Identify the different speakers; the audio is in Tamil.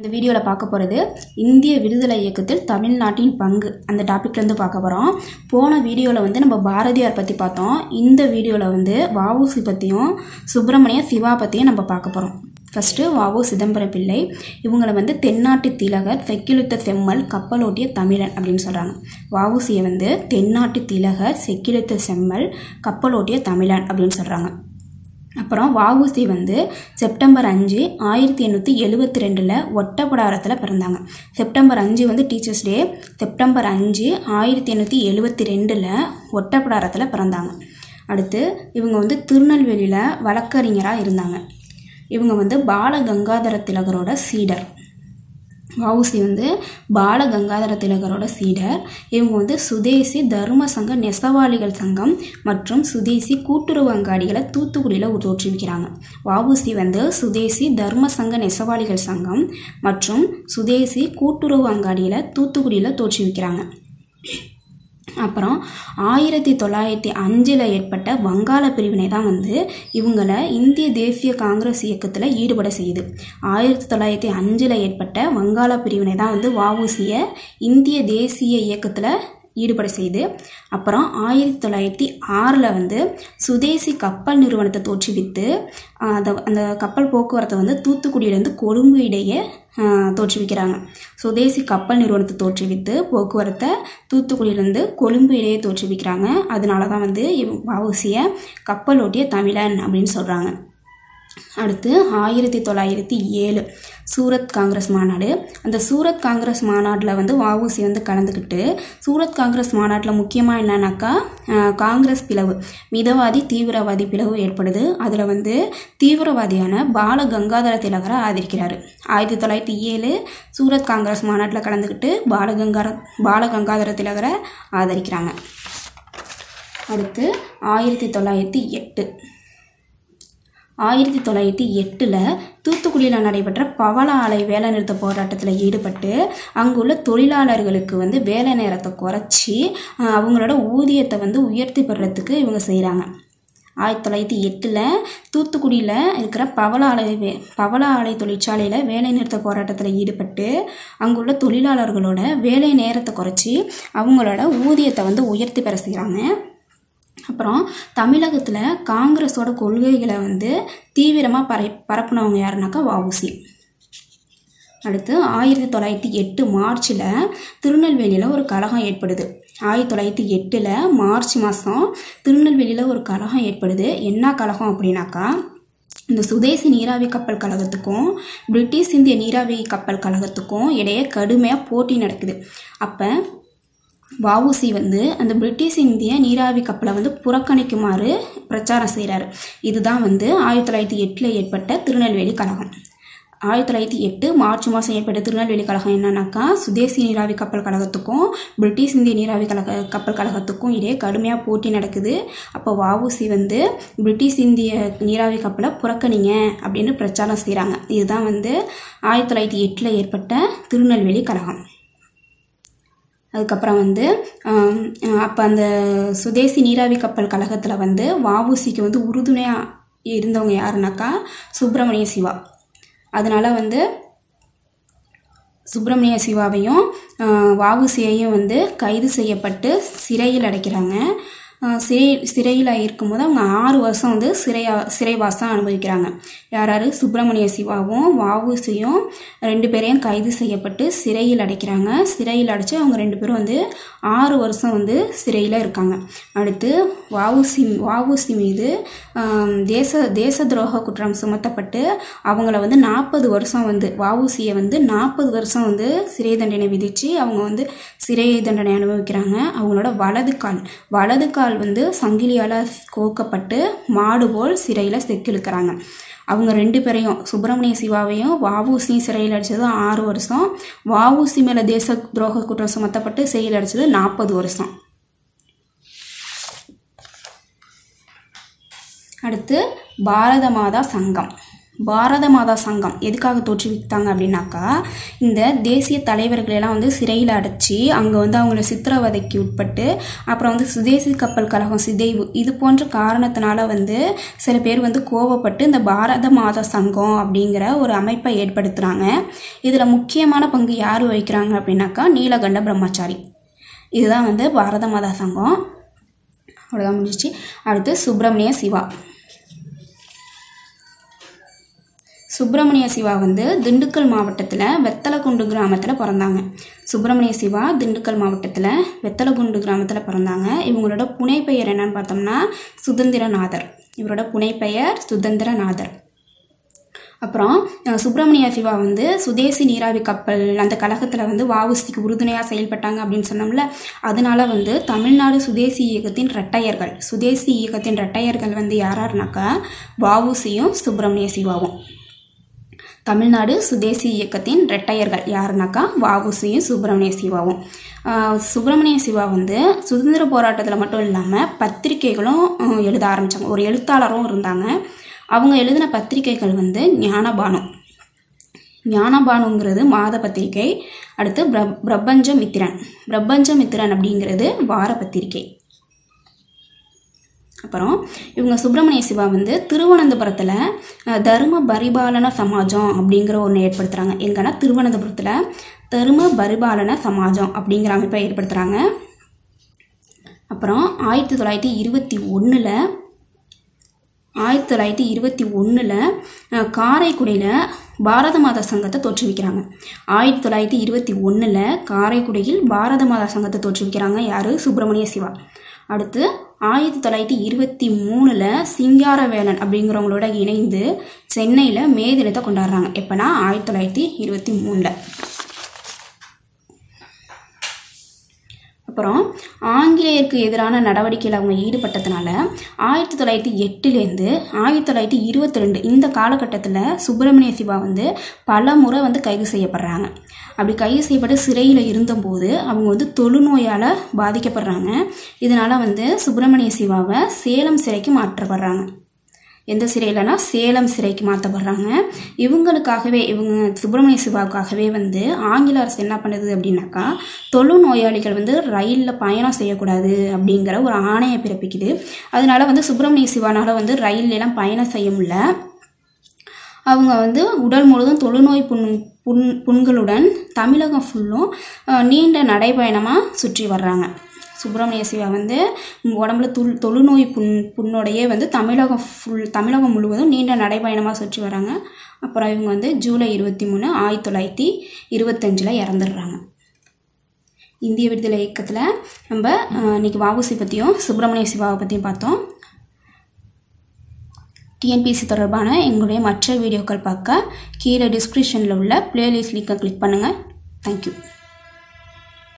Speaker 1: இந்த வீடியோவில் பார்க்க போகிறது இந்திய விடுதலை இயக்கத்தில் தமிழ்நாட்டின் பங்கு. அந்த டாப்பிக்லேருந்து பார்க்க போகிறோம் போன வீடியோவில் வந்து நம்ம பாரதியார் பற்றி பார்த்தோம். இந்த வீடியோவில் வந்து வஉசி பற்றியும் சுப்பிரமணிய சிவா பற்றியும் நம்ம பார்க்க போகிறோம் ஃபஸ்ட்டு வஉ சிதம்பர பிள்ளை. இவங்களை வந்து தென்னாட்டு திலகர் செக்கிழுத்த செம்மல் கப்பலோட்டிய தமிழன் அப்படின்னு சொல்கிறாங்க வஉசியை வந்து தென்னாட்டு திலகர் செக்கிழுத்த செம்மல் கப்பலோட்டிய தமிழன் அப்படின்னு சொல்கிறாங்க அப்புறம் வஉசி வந்து செப்டம்பர் அஞ்சு ஆயிரத்தி எண்ணூற்றி எழுபத்தி ரெண்டில் ஒட்டப்படாரத்தில் பிறந்தாங்க. செப்டம்பர் அஞ்சு வந்து டீச்சர்ஸ் டே. செப்டம்பர் அஞ்சு ஆயிரத்தி எண்ணூற்றி எழுபத்தி ரெண்டில் ஒட்டப்படாரத்தில் பிறந்தாங்க. அடுத்து இவங்க வந்து திருநெல்வேலியில் வழக்கறிஞராக இருந்தாங்க. இவங்க வந்து பால கங்காதர திலகரோட சீடர். வவுசி வந்து பால கங்காதர திலகரோட சீடர். இவங்க வந்து சுதேசி தர்ம சங்க நெசவாளிகள் சங்கம் மற்றும் சுதேசி கூட்டுறவு அங்காடிகளை தூத்துக்குடியில் தோற்றுவிக்கிறாங்க. வவுசி வந்து சுதேசி தர்ம சங்க நெசவாளிகள் சங்கம் மற்றும் சுதேசி கூட்டுறவு அங்காடிகளை தூத்துக்குடியில் தோற்றுவிக்கிறாங்க. அப்புறம் ஆயிரத்தி தொள்ளாயிரத்தி அஞ்சில் ஏற்பட்ட வங்காள பிரிவினை தான் வந்து இவங்களை இந்திய தேசிய காங்கிரஸ் இயக்கத்தில் ஈடுபட செய்யுது. ஆயிரத்தி தொள்ளாயிரத்தி அஞ்சில் ஏற்பட்ட வங்காள பிரிவினை தான் வந்து வஉசியை இந்திய தேசிய இயக்கத்தில் ஈடுபட செய்து அப்புறம் ஆயிரத்தி தொள்ளாயிரத்தி ஆறில் வந்து சுதேசி கப்பல் நிறுவனத்தை தோற்றுவித்து அந்த அந்த கப்பல் போக்குவரத்தை வந்து தூத்துக்குடியிலேருந்து கொழும்பு இடையே தோற்றுவிக்கிறாங்க. சுதேசி கப்பல் நிறுவனத்தை தோற்றுவித்து போக்குவரத்தை தூத்துக்குடியிலேருந்து கொழும்பு இடையே தோற்றுவிக்கிறாங்க. அதனால தான் வந்து வஉசியை கப்பலோட்டிய தமிழன் அப்படின்னு சொல்கிறாங்க அடுத்து ஆயிரத்தி தொள்ளாயிரத்தி ஏழு சூரத் காங்கிரஸ் மாநாடு. அந்த சூரத் காங்கிரஸ் மாநாட்டில் வந்து வஉசி வந்து கலந்துக்கிட்டு சூரத் காங்கிரஸ் மாநாட்டில் முக்கியமாக என்னன்னாக்கா காங்கிரஸ் பிளவு மிதவாதி தீவிரவாதி பிளவு ஏற்படுது. அதில் வந்து தீவிரவாதியான பால கங்காதர திலகரை ஆதரிக்கிறார். ஆயிரத்தி தொள்ளாயிரத்தி ஏழு சூரத் காங்கிரஸ் மாநாட்டில் கலந்துக்கிட்டு பாலகங்கார பால கங்காதர திலகரை ஆதரிக்கிறாங்க. அடுத்து ஆயிரத்தி தொள்ளாயிரத்தி எட்டு ஆயிரத்தி தொள்ளாயிரத்தி எட்டில் தூத்துக்குடியில் நடைபெற்ற பவள ஆலை வேலைநிறுத்த போராட்டத்தில் ஈடுபட்டு அங்குள்ள தொழிலாளர்களுக்கு வந்து வேலை நேரத்தை குறைச்சி அவங்களோட ஊதியத்தை வந்து உயர்த்தி பெறத்துக்கு இவங்க செய்கிறாங்க ஆயிரத்தி தொள்ளாயிரத்தி எட்டில் தூத்துக்குடியில் இருக்கிற பவள ஆலை வே பவள ஆலை தொழிற்சாலையில் வேலைநிறுத்த போராட்டத்தில் ஈடுபட்டு அங்குள்ள தொழிலாளர்களோட வேலை நேரத்தை குறைச்சி அவங்களோட ஊதியத்தை வந்து உயர்த்தி பெற செய்கிறாங்க அப்புறம் தமிழகத்தில் காங்கிரஸோட கொள்கைகளை வந்து தீவிரமாக பரை பரப்புனவங்க யாருனாக்கா வஉசி. அடுத்து ஆயிரத்தி தொள்ளாயிரத்தி எட்டு மார்ச்சில் திருநெல்வேலியில் ஒரு கழகம் ஏற்படுது. ஆயிரத்தி தொள்ளாயிரத்தி எட்டில் மார்ச் மாதம் திருநெல்வேலியில் ஒரு கழகம் ஏற்படுது. என்ன கழகம் அப்படின்னாக்கா இந்த சுதேசி நீராவி கப்பல் கழகத்துக்கும் பிரிட்டிஷ் இந்திய நீராவி கப்பல் கழகத்துக்கும் இடையே கடுமையாக போட்டி நடக்குது. அப்போ வஉசி வந்து அந்த பிரிட்டிஷ் இந்திய நீராவி கப்பலை வந்து புறக்கணிக்குமாறு பிரச்சாரம் செய்கிறாரு இதுதான் வந்து ஆயிரத்தி தொள்ளாயிரத்தி எட்டில் ஏற்பட்ட திருநெல்வேலி கழகம். ஆயிரத்தி தொள்ளாயிரத்தி எட்டு மார்ச் மாதம் ஏற்பட்ட திருநெல்வேலி கழகம் என்னன்னாக்கா சுதேசி நீராவி கப்பல் கழகத்துக்கும் பிரிட்டிஷ் இந்திய நீராவி கழக கப்பல் கழகத்துக்கும் இடையே கடுமையாக போட்டி நடக்குது. அப்போ வஉசி வந்து பிரிட்டிஷ் இந்திய நீராவி கப்பலை புறக்கணிங்க அப்படின்னு பிரச்சாரம் செய்கிறாங்க இதுதான் வந்து ஆயிரத்தி தொள்ளாயிரத்தி எட்டில் ஏற்பட்ட திருநெல்வேலி கழகம். அதுக்கப்புறம் வந்து அப்போ அந்த சுதேசி நீராவி கப்பல் கழகத்தில் வந்து வஉசிக்கு வந்து உறுதுணையாக இருந்தவங்க யாருனாக்கா சுப்பிரமணிய சிவா. அதனால் வந்து சுப்பிரமணிய சிவாவையும் வஉசியையும் வந்து கைது செய்யப்பட்டு சிறையில் அடைக்கிறாங்க. சிறை சிறையில் இருக்கும்போது அவங்க ஆறு வருஷம் வந்து சிறையா சிறைவாசம் அனுபவிக்கிறாங்க. யார் யார் சுப்பிரமணிய சிவாவும் வஉசியும் ரெண்டு பேரையும் கைது செய்யப்பட்டு சிறையில் அடைக்கிறாங்க. சிறையில் அடைச்சு அவங்க ரெண்டு பேரும் வந்து ஆறு வருஷம் வந்து சிறையில் இருக்காங்க. அடுத்து வஉசி வஉசி மீது தேச தேச துரோக குற்றம் சுமத்தப்பட்டு அவங்கள வந்து நாற்பது வருஷம் வந்து வஉசியை வந்து நாற்பது வருஷம் வந்து சிறை தண்டனை விதித்து அவங்க வந்து சிறை தண்டனை அனுபவிக்கிறாங்க. அவங்களோட வலது கால் வலது கால் வந்து சங்கிலியால் கோக்கப்பட்டு மாடு போல் சிறையில் செக்கிழுக்கிறாங்க. அவங்க ரெண்டு பேரையும் சுப்பிரமணிய சிவாவையும் வஉசியும் சிறையில் அடித்தது ஆறு வருஷம். வாவூசி மேலே தேச துரோக குற்றம் சுமத்தப்பட்டு சிறையில் அடித்தது நாற்பது வருஷம். அடுத்து பாரத மாதா சங்கம். பாரத மாதா சங்கம். எதுக்காக தோற்றுவித்தாங்க அப்படின்னாக்கா இந்த தேசிய தலைவர்களெல்லாம் வந்து சிறையில் அடைச்சி அங்கே வந்து அவங்கள சித்திரவதைக்கு உட்பட்டு அப்புறம் வந்து சுதேசி கப்பல் கழகம் சிதைவு இது போன்ற காரணத்தினால வந்து சில பேர் வந்து கோவப்பட்டு இந்த பாரத மாதா சங்கம் அப்படிங்கிற ஒரு அமைப்பை ஏற்படுத்துகிறாங்க இதில் முக்கியமான பங்கு யார் வகிக்கிறாங்க அப்படின்னாக்கா நீலகண்ட பிரம்மச்சாரி. இதுதான் வந்து பாரத மாதா சங்கம். அவ்வளோதான் முடிஞ்சிச்சு. அடுத்து சுப்பிரமணிய சிவா. சுப்பிரமணிய சிவா வந்து திண்டுக்கல் மாவட்டத்தில் வெத்தலகுண்டு கிராமத்தில் பிறந்தாங்க. சுப்பிரமணிய சிவா திண்டுக்கல் மாவட்டத்தில் வெத்தலகுண்டு கிராமத்தில் பிறந்தாங்க. இவங்களோட புனைப்பெயர் என்னன்னு பார்த்தோம்னா சுதந்திரநாதர். இவரோட புனைப்பெயர் சுதந்திரநாதர். அப்புறம் சுப்பிரமணிய சிவா வந்து சுதேசி நீராவி கப்பல் அந்த கழகத்தில் வந்து வாவுசிக்கு உறுதுணையாக செயல்பட்டாங்க அப்படின்னு சொன்னோம்ல அதனால வந்து தமிழ்நாடு சுதேசி இயக்கத்தின் ரெட்டையர்கள் சுதேசி இயக்கத்தின் ரெட்டையர்கள் வந்து யாராருனாக்கா? வாவுசியும் சுப்பிரமணிய சிவாவும். தமிழ்நாடு சுதேசி இயக்கத்தின் ரெட்டையர்கள் யாருனாக்கா? வாவுசியும் சுப்பிரமணிய சிவாவும். சுப்பிரமணிய சிவா வந்து சுதந்திர போராட்டத்தில் மட்டும் இல்லாமல் பத்திரிகைகளும் எழுத ஆரம்பித்தாங்க ஒரு எழுத்தாளரும் இருந்தாங்க. அவங்க எழுதின பத்திரிகைகள் வந்து ஞானபானு. ஞானபானுங்கிறது மாத பத்திரிகை அடுத்து பிர பிரபஞ்ச மித்திரன் பிரபஞ்ச மித்திரன் அப்படிங்கிறது வார பத்திரிகை. அப்புறம் இவங்க சுப்பிரமணிய சிவா வந்து திருவனந்தபுரத்தில் தரும பரிபாலன சமாஜம் அப்படிங்கிற ஒன்று ஏற்படுத்துகிறாங்க எங்கன்னா திருவனந்தபுரத்தில் தரும பரிபாலன சமாஜம் அப்படிங்கிற அமைப்பை ஏற்படுத்துகிறாங்க அப்புறம் ஆயிரத்தி தொள்ளாயிரத்தி இருபத்தி ஒன்றில் ஆயிரத்தி தொள்ளாயிரத்தி இருபத்தி ஒன்றில் காரைக்குடியில் பாரத மாதா சங்கத்தை தோற்றுவிக்கிறாங்க. ஆயிரத்தி தொள்ளாயிரத்தி இருபத்தி ஒன்றில் காரைக்குடியில் பாரத மாதா சங்கத்தை தோற்றுவிக்கிறாங்க யார்? சுப்பிரமணிய சிவா. அடுத்து ஆயிரத்தி தொள்ளாயிரத்தி இருபத்தி மூணில் சிங்காரவேலன் அப்படிங்கிறவங்களோட இணைந்து சென்னையில் மே தினத்தை கொண்டாடுறாங்க. எப்போனா ஆயிரத்தி தொள்ளாயிரத்தி இருபத்தி மூணில். அப்புறம் ஆங்கிலேயருக்கு எதிரான நடவடிக்கையில் அவங்க ஈடுபட்டதுனால ஆயிரத்தி தொள்ளாயிரத்தி எட்டுலேருந்து ஆயிரத்தி தொள்ளாயிரத்தி இருபத்தி ரெண்டு இந்த காலகட்டத்தில் சுப்பிரமணிய சிவா வந்து பல முறை வந்து கைது செய்யப்படுறாங்க. அப்படி கைது செய்யப்பட்டு சிறையில் இருந்தபோது அவங்க வந்து தொழுநோயால் பாதிக்கப்படுறாங்க. இதனால் வந்து சுப்பிரமணிய சிவாவை சேலம் சிறைக்கு மாற்றப்படுறாங்க. எந்த சிறையிலனா சேலம் சிறைக்கு மாற்றப்படுறாங்க இவங்களுக்காகவே இவங்க சுப்பிரமணிய சிவாவுக்காகவே வந்து ஆங்கில அரசு என்ன பண்ணுது அப்படின்னாக்கா தொழு நோயாளிகள் வந்து ரயிலில் பயணம் செய்யக்கூடாது அப்படிங்கிற ஒரு ஆணையை பிறப்பிக்குது. அதனால வந்து சுப்பிரமணிய சிவானால் வந்து ரயில்ல எல்லாம் பயணம் செய்ய முடியல. அவங்க வந்து உடல் முழுதும் தொழுநோய் புண் புண் புண்களுடன் தமிழகம் ஃபுல்லும் நீண்ட நடைப்பயணமாக சுற்றி வர்றாங்க. சுப்பிரமணிய சிவா வந்து உடம்புல துள் தொழுநோய் புண் புண்ணோடையே வந்து தமிழகம் ஃபுல் தமிழகம் முழுவதும் நீண்ட நடைப்பயணமாக சுற்றி வராங்க. அப்புறம் இவங்க வந்து ஜூலை இருபத்தி மூணு ஆயிரத்தி தொள்ளாயிரத்தி இருபத்தஞ்சில் இறந்துடுறாங்க. இந்திய விடுதலை இயக்கத்தில் நம்ம இன்றைக்கி வாவுசி பற்றியும் சுப்பிரமணிய சிவாவை பற்றியும் பார்த்தோம். டிஎன்பிசி தொடர்பான எங்களுடைய மற்ற வீடியோக்கள் பார்க்க கீழே டிஸ்கிரிப்ஷனில் உள்ள பிளேலிஸ்ட் லிங்கை கிளிக் பண்ணுங்கள் தேங்க்யூ